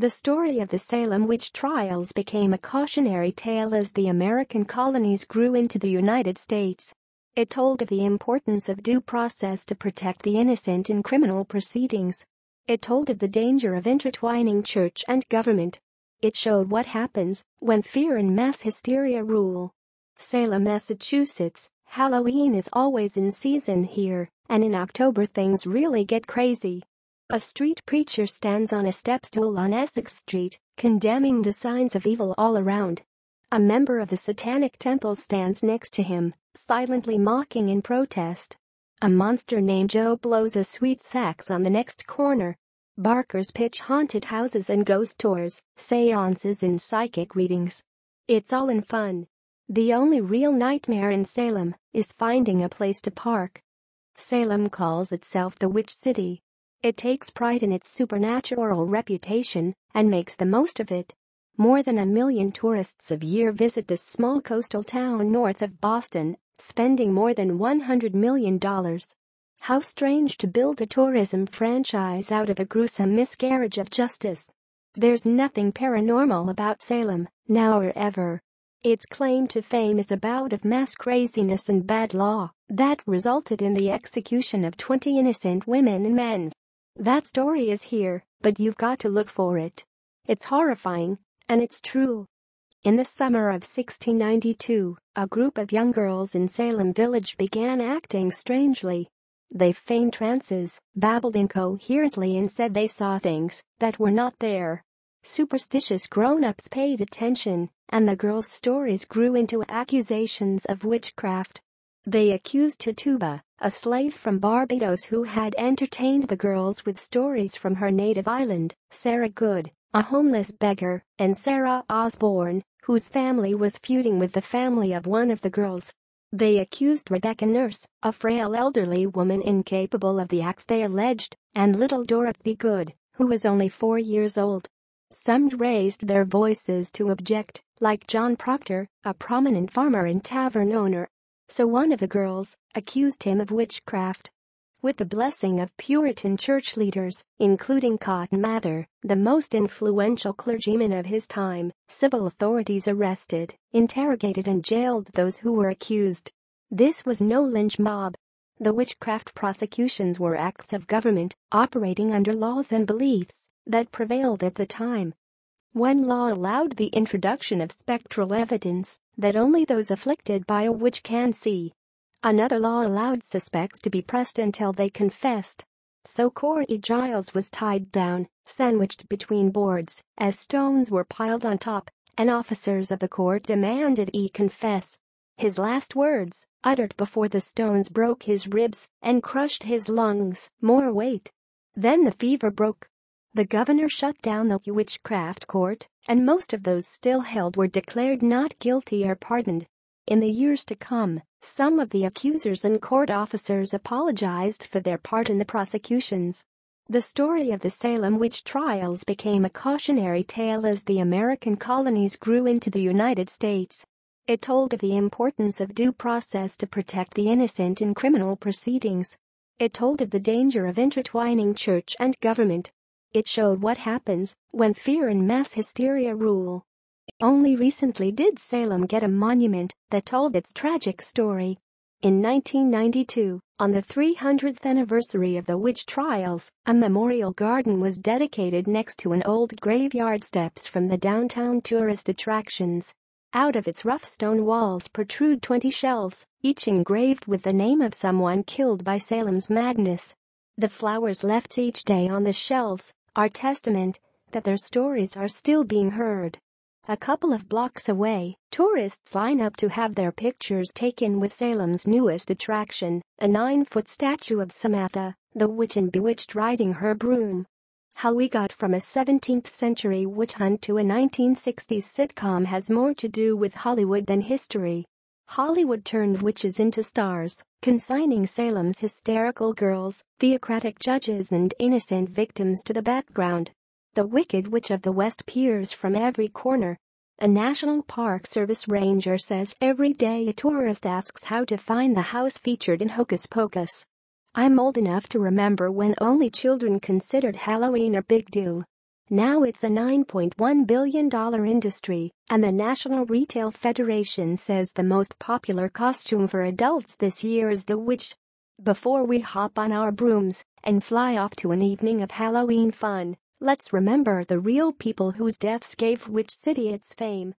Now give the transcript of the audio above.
The story of the Salem witch trials became a cautionary tale as the American colonies grew into the United States. It told of the importance of due process to protect the innocent in criminal proceedings. It told of the danger of intertwining church and government. It showed what happens when fear and mass hysteria rule. Salem, Massachusetts, Halloween is always in season here, and in October things really get crazy. A street preacher stands on a step stool on Essex Street, condemning the signs of evil all around. A member of the Satanic Temple stands next to him, silently mocking in protest. A monster named Joe blows a sweet sax on the next corner. Barkers pitch haunted houses and ghost tours, seances and psychic readings. It's all in fun. The only real nightmare in Salem is finding a place to park. Salem calls itself the Witch City. It takes pride in its supernatural reputation and makes the most of it. More than a million tourists a year visit this small coastal town north of Boston, spending more than $100 million. How strange to build a tourism franchise out of a gruesome miscarriage of justice. There's nothing paranormal about Salem, now or ever. Its claim to fame is a bout of mass craziness and bad law that resulted in the execution of 20 innocent women and men. That story is here, but you've got to look for it. It's horrifying, and it's true. In the summer of 1692, a group of young girls in Salem village began acting strangely. They feigned trances, babbled incoherently and said they saw things that were not there. Superstitious grown-ups paid attention and the girls' stories grew into accusations of witchcraft. They accused Tituba, a slave from Barbados who had entertained the girls with stories from her native island, Sarah Good, a homeless beggar, and Sarah Osborne, whose family was feuding with the family of one of the girls. They accused Rebecca Nurse, a frail elderly woman incapable of the acts they alleged, and little Dorothy Good, who was only four years old. Some raised their voices to object, like John Proctor, a prominent farmer and tavern owner. So one of the girls accused him of witchcraft. With the blessing of Puritan church leaders, including Cotton Mather, the most influential clergyman of his time, civil authorities arrested, interrogated and jailed those who were accused. This was no lynch mob. The witchcraft prosecutions were acts of government operating under laws and beliefs that prevailed at the time. One law allowed the introduction of spectral evidence that only those afflicted by a witch can see. Another law allowed suspects to be pressed until they confessed. So Corey Giles was tied down, sandwiched between boards, as stones were piled on top, and officers of the court demanded he confess. His last words, uttered before the stones broke his ribs and crushed his lungs, more weight. Then the fever broke, the governor shut down the witchcraft court, and most of those still held were declared not guilty or pardoned. In the years to come, some of the accusers and court officers apologized for their part in the prosecutions. The story of the Salem witch trials became a cautionary tale as the American colonies grew into the United States. It told of the importance of due process to protect the innocent in criminal proceedings. It told of the danger of intertwining church and government it showed what happens when fear and mass hysteria rule. Only recently did Salem get a monument that told its tragic story. In 1992, on the 300th anniversary of the witch trials, a memorial garden was dedicated next to an old graveyard steps from the downtown tourist attractions. Out of its rough stone walls protrude 20 shelves, each engraved with the name of someone killed by Salem's madness. The flowers left each day on the shelves are testament that their stories are still being heard. A couple of blocks away, tourists line up to have their pictures taken with Salem's newest attraction, a nine-foot statue of Samantha, the witch and bewitched riding her broom. How we got from a 17th century witch hunt to a 1960s sitcom has more to do with Hollywood than history. Hollywood turned witches into stars, consigning Salem's hysterical girls, theocratic judges and innocent victims to the background. The Wicked Witch of the West peers from every corner. A National Park Service ranger says every day a tourist asks how to find the house featured in Hocus Pocus. I'm old enough to remember when only children considered Halloween a big deal. Now it's a $9.1 billion industry, and the National Retail Federation says the most popular costume for adults this year is the witch. Before we hop on our brooms and fly off to an evening of Halloween fun, let's remember the real people whose deaths gave Witch City its fame.